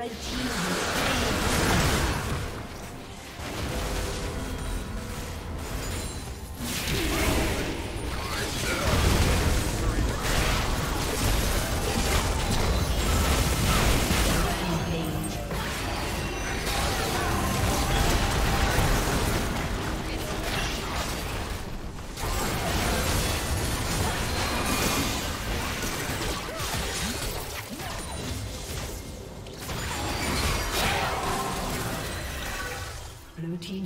Red team